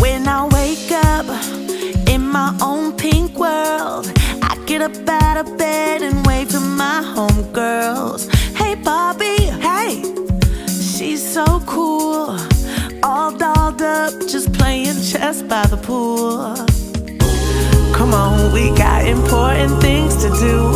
When I wake up in my own pink world, I get up out of bed and wave to my homegirls. Hey, Bobby, hey, she's so cool. All dolled up, just playing chess by the pool. Come on, we got important things to do.